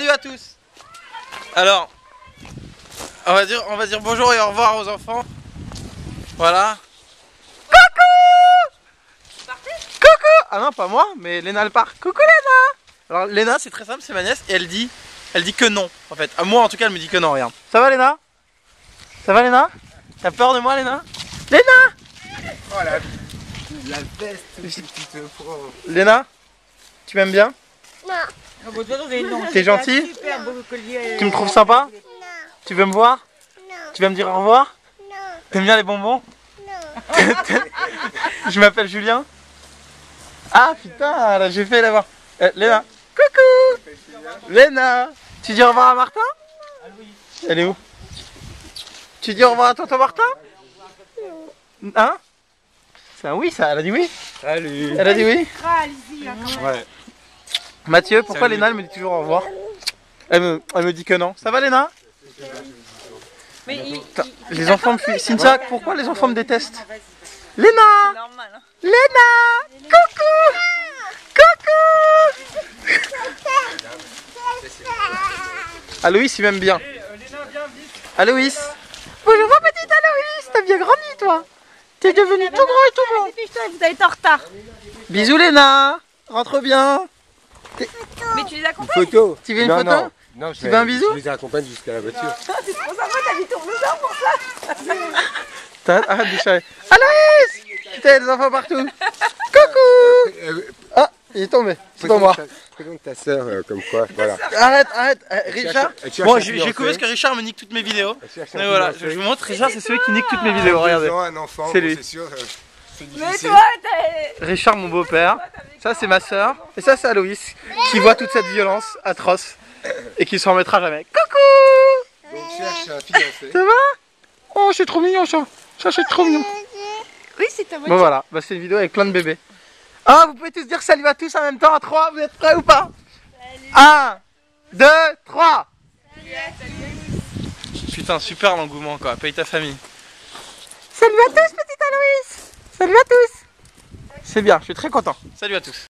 Salut à tous Alors, on va dire, on va dire bonjour et au revoir aux enfants. Voilà. Coucou Coucou Ah non, pas moi, mais Léna le part. Coucou Léna Alors Léna, c'est très simple, c'est ma nièce, et elle dit, elle dit que non, en fait. À moi, en tout cas, elle me dit que non, regarde. Ça va Léna Ça va Léna T'as peur de moi Léna Léna Oh la, la veste que tu te prends. Léna Tu m'aimes bien? T'es gentil Super beau collier. Tu me trouves sympa Non, Tu veux me voir non, Tu vas me dire au revoir non, T'aimes bien les bonbons non. Je m'appelle Julien. Ah putain, là j'ai fait là-bas. Euh, Léna. Coucou Léna Tu dis au revoir à Martin Elle est où Tu dis au revoir à tonton Martin Hein C'est un oui ça, elle a dit oui Salut. Elle a dit oui Ah, même. Ouais. Mathieu, pourquoi Salut. Léna elle me dit toujours au revoir elle me, elle me dit que non. Ça va Léna Mais il, Les enfants me fuient. Cynthia, pourquoi les enfants me détestent Léna normal. Hein. Léna Coucou Coucou Aloïs, il m'aime bien. Aloïs Bonjour ma petite Aloïs T'as bien grandi toi T'es devenu tout grand et tout blanc Dépêche-toi, vous allez être en retard. Bisous Léna Rentre bien Mais tu les accompagnes. Photo. Tu veux une non, photo Non, non je Tu vais- veux un bisou Je les accompagne jusqu'à la voiture. Ah, c'est trop sympa, t'as mis ton blouson pour ça. T'as- Arrête de charrer. Aloïs Putain, il y a des enfants partout Coucou Euh, Ah, il est tombé. C'est pas moi. Présente ta soeur comme quoi. Voilà. Arrête, arrête. Euh, Richard cherche Bon, j'ai parce que Richard me nique toutes mes vidéos. Mais voilà, je, vous montre, Richard, c'est celui qui nique toutes mes vidéos, regardez. C'est lui. C'est sûr, euh, c'est Mais toi, t'es. Richard, mon beau-père. Ça, c'est ma soeur. Et ça, c'est Aloïs, qui voit toute cette violence atroce et qui s'en remettra jamais. Coucou Donc cherche un fiancé. Ça va Oh, c'est trop mignon, ça. Ça, c'est trop mignon. Oui, c'est ta voiture. Bon, voilà, bah, c'est une vidéo avec plein de bébés. Ah, vous pouvez tous dire salut à tous en même temps à 3. Vous êtes prêts ou pas 1, 2, 3. Putain, super l'engouement, quoi. Paye ta famille. Salut à tous, petite Aloïs. Salut à tous. C'est bien, je suis très content. Salut à tous.